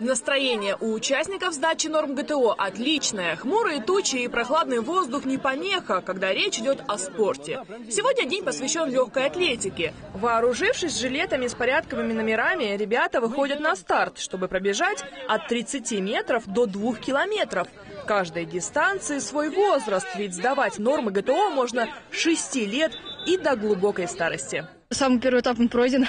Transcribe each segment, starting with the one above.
Настроение у участников сдачи норм ГТО отличное. Хмурые тучи и прохладный воздух не помеха, когда речь идет о спорте. Сегодня день посвящен легкой атлетике. Вооружившись жилетами с порядковыми номерами, ребята выходят на старт, чтобы пробежать от 30 метров до 2 километров. Каждой дистанции свой возраст, ведь сдавать нормы ГТО можно с 6 лет и до глубокой старости. Самый первый этап пройден,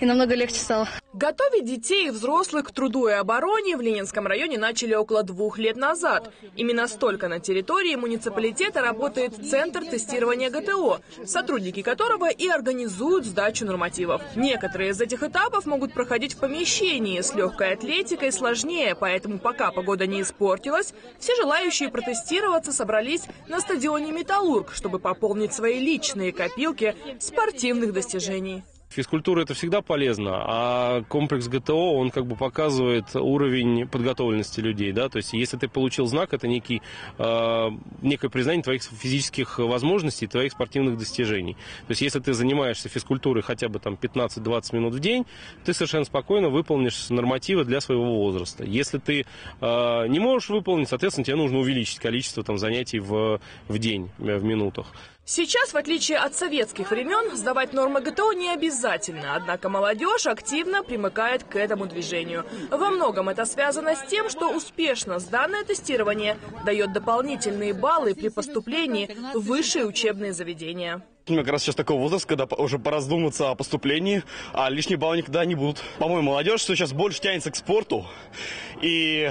и намного легче стало. Готовить детей и взрослых к труду и обороне в Ленинском районе начали около двух лет назад. Именно столько на территории муниципалитета работает Центр тестирования ГТО, сотрудники которого и организуют сдачу нормативов. Некоторые из этих этапов могут проходить в помещении, с легкой атлетикой сложнее, поэтому пока погода не испортилась, все желающие протестироваться собрались на стадионе «Металлург», чтобы пополнить свои личные копилки спортивных достижений достижений. Физкультура это всегда полезно, а комплекс ГТО, он как бы показывает уровень подготовленности людей, да, то есть если ты получил знак, это некий, э, некое признание твоих физических возможностей, твоих спортивных достижений. То есть если ты занимаешься физкультурой хотя бы там 15-20 минут в день, ты совершенно спокойно выполнишь нормативы для своего возраста. Если ты э, не можешь выполнить, соответственно, тебе нужно увеличить количество там занятий в, в день, в минутах. Сейчас, в отличие от советских времен, сдавать нормы ГТО не обязательно, однако молодежь активно примыкает к этому движению. Во многом это связано с тем, что успешно сданное тестирование дает дополнительные баллы при поступлении в высшие учебные заведения. У меня как раз сейчас такой возраст, когда уже пора задуматься о поступлении, а лишние баллы никогда не будут. По-моему, молодежь сейчас больше тянется к спорту, и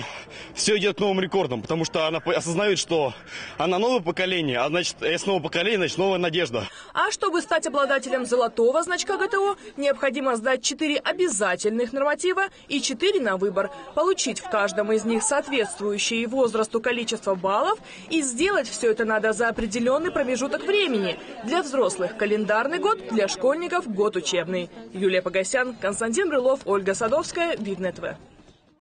все идет новым рекордом, потому что она осознает, что она новое поколение, а значит, если новое поколение, значит, новая надежда. А чтобы стать обладателем золотого значка ГТО, необходимо сдать 4 обязательных норматива и 4 на выбор, получить в каждом из них соответствующее возрасту количество баллов и сделать все это надо за определенный промежуток времени. Для взрослых календарный год, для школьников год учебный. Юлия Погосян, Константин Брылов, Ольга Садовская, Виднет ТВ.